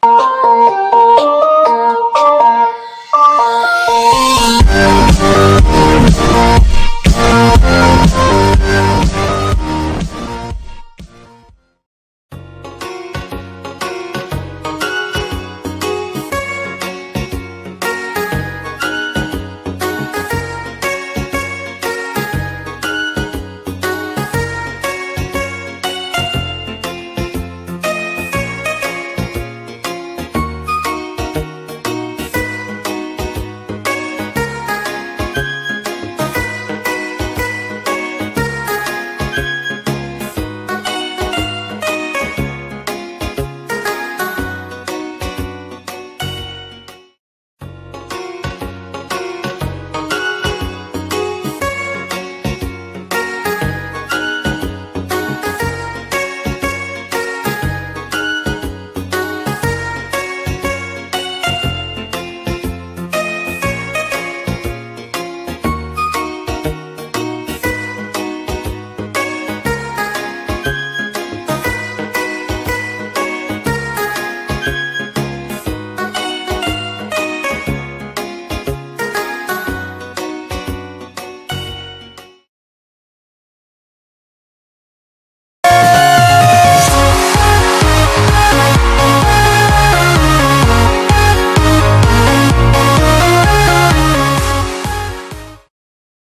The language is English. Oh.